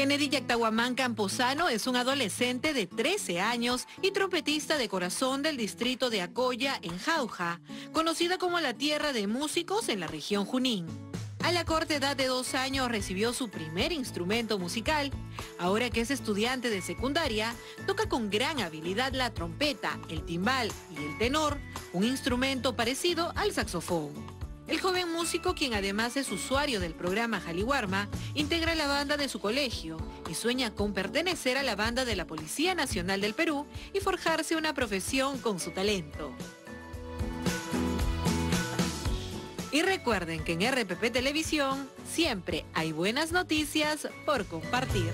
Kennedy Yactahuamán Camposano es un adolescente de 13 años y trompetista de corazón del distrito de Acoya, en Jauja, conocida como la tierra de músicos en la región Junín. A la corta edad de dos años recibió su primer instrumento musical. Ahora que es estudiante de secundaria, toca con gran habilidad la trompeta, el timbal y el tenor, un instrumento parecido al saxofón. El joven músico, quien además es usuario del programa Jaliwarma, integra la banda de su colegio y sueña con pertenecer a la banda de la Policía Nacional del Perú y forjarse una profesión con su talento. Y recuerden que en RPP Televisión siempre hay buenas noticias por compartir.